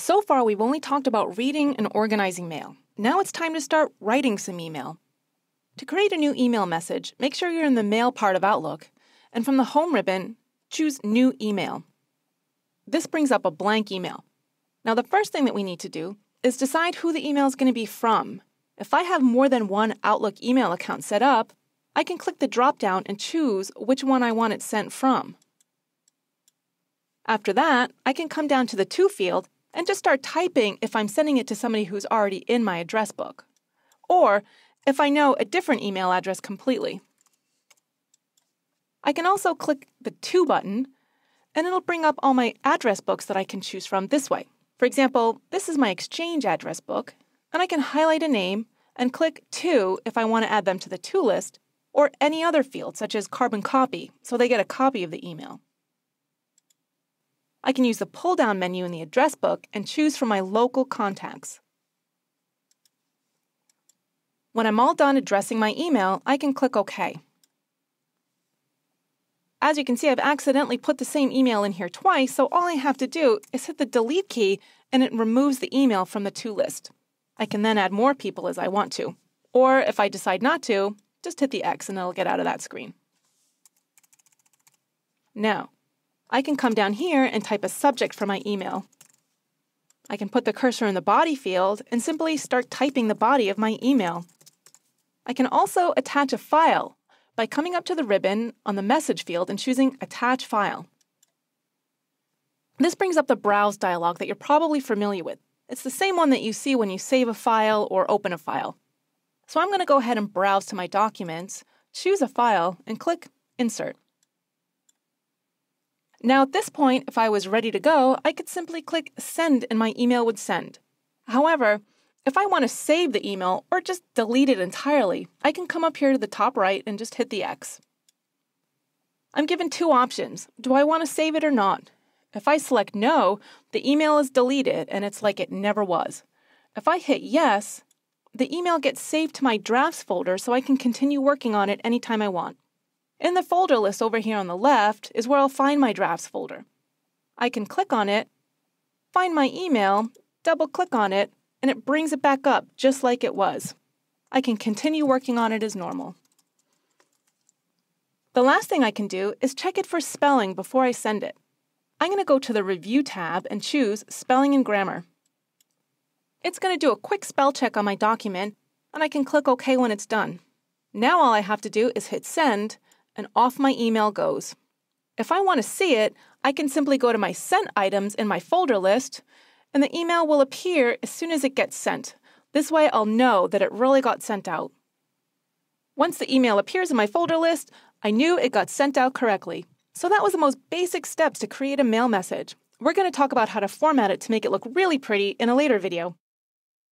So far, we've only talked about reading and organizing mail. Now it's time to start writing some email. To create a new email message, make sure you're in the Mail part of Outlook, and from the Home ribbon, choose New Email. This brings up a blank email. Now, the first thing that we need to do is decide who the email is going to be from. If I have more than one Outlook email account set up, I can click the drop down and choose which one I want it sent from. After that, I can come down to the To field and just start typing if I'm sending it to somebody who's already in my address book, or if I know a different email address completely. I can also click the To button, and it'll bring up all my address books that I can choose from this way. For example, this is my Exchange address book, and I can highlight a name and click To if I want to add them to the To list, or any other field such as Carbon Copy, so they get a copy of the email. I can use the pull down menu in the address book and choose from my local contacts. When I'm all done addressing my email, I can click OK. As you can see, I've accidentally put the same email in here twice, so all I have to do is hit the delete key and it removes the email from the to list. I can then add more people as I want to. Or if I decide not to, just hit the X and it'll get out of that screen. Now, I can come down here and type a subject for my email. I can put the cursor in the body field and simply start typing the body of my email. I can also attach a file by coming up to the ribbon on the message field and choosing Attach File. This brings up the Browse dialog that you're probably familiar with. It's the same one that you see when you save a file or open a file. So I'm going to go ahead and browse to my documents, choose a file, and click Insert. Now, at this point, if I was ready to go, I could simply click Send and my email would send. However, if I want to save the email or just delete it entirely, I can come up here to the top right and just hit the X. I'm given two options. Do I want to save it or not? If I select no, the email is deleted and it's like it never was. If I hit yes, the email gets saved to my drafts folder so I can continue working on it anytime I want. In the folder list over here on the left is where I'll find my drafts folder. I can click on it, find my email, double click on it, and it brings it back up just like it was. I can continue working on it as normal. The last thing I can do is check it for spelling before I send it. I'm going to go to the Review tab and choose Spelling and Grammar. It's going to do a quick spell check on my document, and I can click OK when it's done. Now all I have to do is hit Send, and off my email goes. If I want to see it, I can simply go to my sent items in my folder list, and the email will appear as soon as it gets sent. This way I'll know that it really got sent out. Once the email appears in my folder list, I knew it got sent out correctly. So that was the most basic steps to create a mail message. We're going to talk about how to format it to make it look really pretty in a later video.